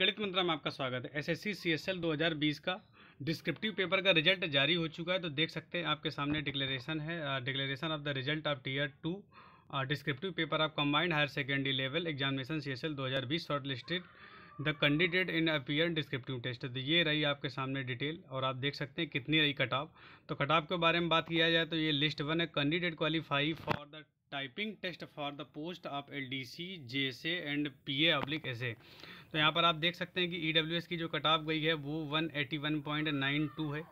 गणित मंत्रा में आपका स्वागत है। एसएससी सीएसएल 2020 का डिस्क्रिप्टिव पेपर का रिज़ल्ट जारी हो चुका है तो देख सकते हैं आपके सामने डिक्लेरेशन है। Declaration of the result of tier two descriptive paper of combined higher secondary level examination CSL 2020 shortlisted the candidate in appear descriptive test तो ये रही आपके सामने डिटेल और आप देख सकते हैं कितनी रही कटाव तो कटाव के बारे में बात किया जाए तो ये लिस्ट वन है। Candidate qualify for the typing test for the post of L D C J S and P A oblique S A तो यहाँ पर आप देख सकते हैं कि ई डब्ल्यू एस की जो कटाव गई है वो one eighty one point nine two है।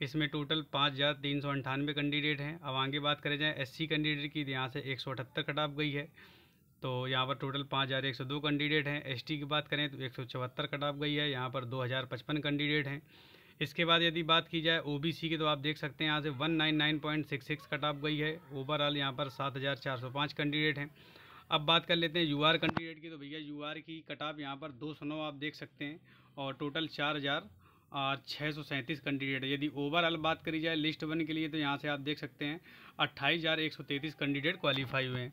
इसमें टोटल पाँच हज़ार तीन सौ अंठानवे कैंडिडेट हैं। अब आगे बात करें जाए एस सी कैंडिडेट की यहाँ से एक सौ अठहत्तर कटाव गई है। तो यहाँ पर टोटल पाँच हज़ार एक सौ दो कैंडिडेट हैं। एस टी की बात करें तो एक सौ चौहत्तर कटाव गई है। यहाँ पर दो हज़ार पचपन कैंडिडेट हैं। इसके बाद यदि बात की जाए ओबीसी की तो आप देख सकते हैं यहाँ से one nine nine point six six cut off गई है। ओवरऑल यहाँ पर सात हज़ार चार सौ पाँच कैंडिडेट हैं। अब बात कर लेते हैं यूआर कैंडिडेट की। तो भैया यूआर की कट ऑफ़ यहाँ पर दो सौ नौ आप देख सकते हैं और टोटल चार हज़ार छः सौ सैंतीस कैंडिडेट है। यदि ओवरऑल बात करी जाए लिस्ट वन के लिए तो यहाँ से आप देख सकते हैं अट्ठाईस हज़ार एक सौ तैंतीस कैंडिडेट क्वालिफाई हुए हैं।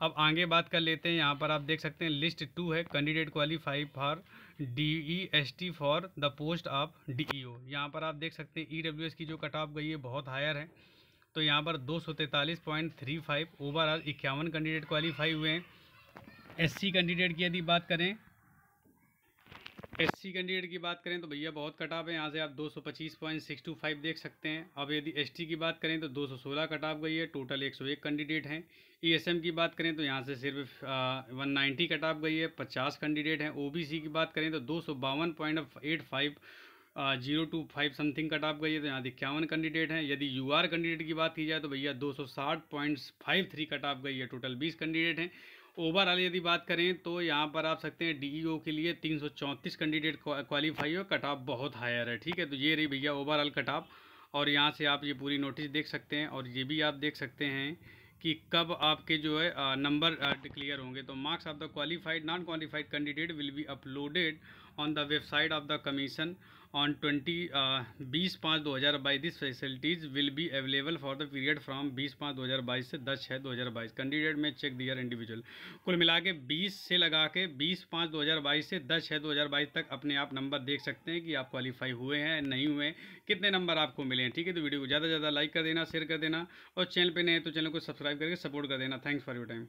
अब आगे बात कर लेते हैं। यहाँ पर आप देख सकते हैं लिस्ट टू है। Candidate qualify for D E S T for the post of D E O यहाँ पर आप देख सकते हैं ई डब्ल्यू एस की जो कट ऑफ़ गई है, बहुत हायर है। तो यहाँ पर दो सौ तैंतालीस पॉइंट थ्री फाइव ओवरऑल इक्यावन कैंडिडेट क्वालिफाई हुए हैं। एस सी कैंडिडेट की यदि बात करें एससी कैंडिडेट की बात करें तो भैया बहुत कटाव है। यहाँ से आप 225.625 देख सकते हैं। अब यदि एसटी की बात करें तो 216 कटाव गई है। टोटल 101 कैंडिडेट हैं। ईएसएम की बात करें तो यहाँ से सिर्फ़ वन नाइन्टी कटाव गई है। 50 कैंडिडेट हैं। ओबीसी की बात करें तो दो zero two five something cut off गई है। तो यहाँ इक्यावन कैंडिडेट हैं। यदि यू आर कैंडिडेट की बात की जाए तो भैया दो सौ साठ point five three cut off गई है। टोटल बीस कैंडिडेट हैं। ओवरऑल यदि बात करें तो यहाँ पर आप सकते हैं डीईओ के लिए तीन सौ चौंतीस कैंडिडेट क्वालिफाई हो कट ऑफ़ बहुत हायर है, ठीक है? तो ये रही भैया ओवरऑल कट ऑफ़ और यहाँ से आप ये पूरी नोटिस देख सकते हैं और ये भी आप देख सकते हैं कि कब आपके जो है नंबर डिक्लेयर होंगे। तो marks of the qualified non qualified candidate will be uploaded on the website of the commission on twenty बीस पाँच दो हज़ार बाईस this facilities will be available for the period from बीस पाँच दो हज़ार बाईस से दस छः दो हज़ार बाईस। कैंडिडेट में चेक दियर इंडिविजुअल कुल मिला के बीस से लगा के बीस पाँच दो हज़ार बाईस से दस छः दो हज़ार बाईस तक अपने आप नंबर देख सकते हैं कि आप क्वालिफाई हुए हैं, नहीं हुए कितने नंबर आपको मिले हैं, ठीक है? तो वीडियो को ज़्यादा से ज़्यादा लाइक कर देना शेयर कर देना और चैनल पर है तो चैनल को सब्सक्राइब करके सपोर्ट कर देना। Thanks for your time